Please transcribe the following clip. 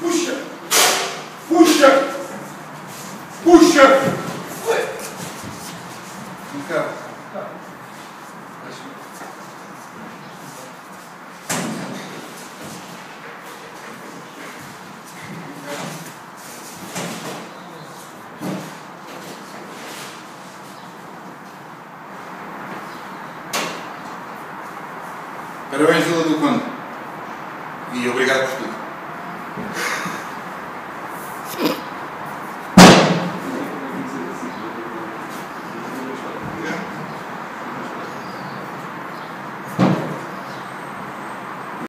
Пуща! Пуща! Пуща! Никак. Vila do Conde. E obrigado por tudo.